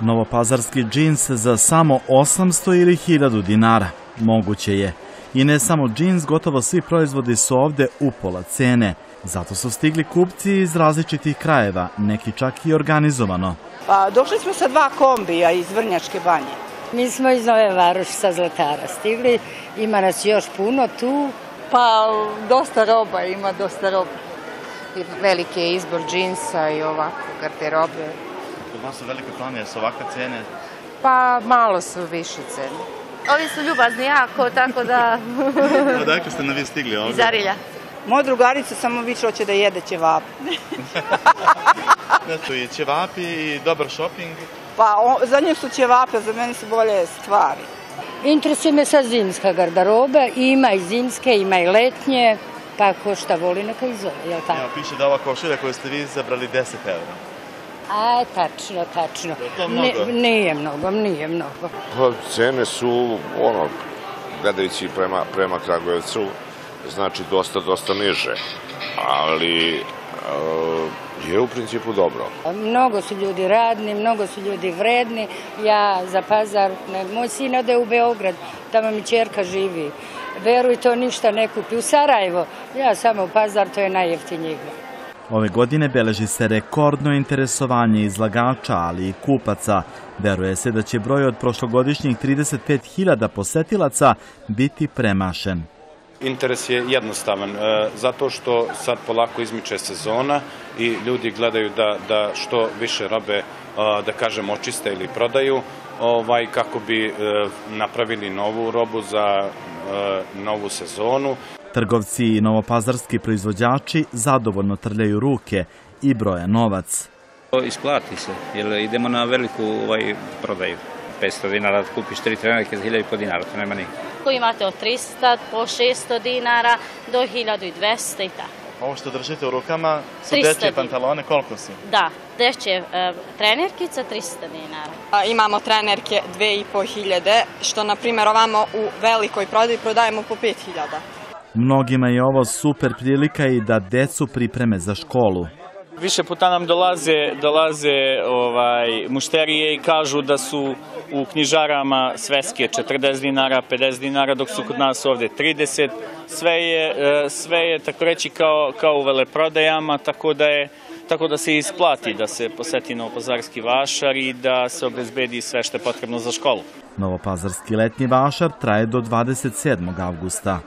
Novopazarski džins za samo 800 ili 1000 dinara. Moguće je. I ne samo džins, gotovo svi proizvodi su ovde u pola cene. Zato su stigli kupci iz različitih krajeva, neki čak i organizovano. Pa, došli smo sa dva kombija iz Vrnjačke banje. Mi smo iz Nove Varoši sa Zlatara stigli, ima nas još puno tu. Pa dosta roba, ima dosta roba. Veliki je izbor džinsa i ovako garderobe. Kod vas su velike plane, su ovakve cene? Pa malo su više cene. Ovi su ljubazni jako, tako da... Odakle ste na vi stigli ovde? Iz Arilja. Moja drugarica samo više hoće da jede ćevap. Eto i ćevapi i dobar šoping. Pa o, za nju su ćevape, za mene su bolje stvari. Interesuje me sad zimska garderoba, ima i zimske, ima i letnje, pa ko šta voli neka izove, jel tako? Evo, piše da ova košulja koju ste vi izabrali 10 evra. A, tačno, tačno. Je to mnogo? Ni- nije mnogo, nije mnogo. Pa cene su, ono, gledajući prema, prema Kragujevcu, znači dosta, dosta niže. Ali e, je u principu dobro. Mnogo su ljudi radni, mnogo su ljudi vredni. Ja za pazar, ne, moj sin ode u Beograd, tamo mi čerka živi. Veruj, to ništa ne kupi. U Sarajevo, ja samo u pazar, to je najjeftinije. Ove godine beleži se rekordno interesovanje izlagača, ali i kupaca. Veruje se da će broj od prošlogodišnjih 35.000 posetilaca biti premašen. Interes je jednostavan, e, zato što sad polako izmiče sezona i ljudi gledaju da, da što više robe, e, da kažem, očiste ili prodaju, ovaj, kako bi e, napravili novu robu za novu sezonu. Trgovci i novopazarski proizvođači zadovoljno trljaju ruke i broje novac. Isplati se, jer idemo na veliku ovaj, prodaju. 500 dinara da kupiš tri trenerke za 1000 dinara, to nema nikak. Koji imate od 300 po 600 dinara do 1200 i tako. Ovo što držite u rukama su 300 dečje pantalone, koliko su? Da, deće e, trenerkica 300 dinara. A, imamo trenerke 2500, što na primjer ovamo u velikoj prodaji prodajemo po 5000. Mnogima je ovo super prilika i da decu pripreme za školu. Više puta nam dolaze, dolaze ovaj, mušterije i kažu da su u knjižarama sveske 40 dinara, 50 dinara, dok su kod nas ovde 30. Sve je, e, sve je tako reći kao, kao u veleprodajama, tako da je tako da se isplati da se poseti Novopazarski vašar i da se obezbedi sve što je potrebno za školu. Novopazarski letnji vašar traje do 27. avgusta.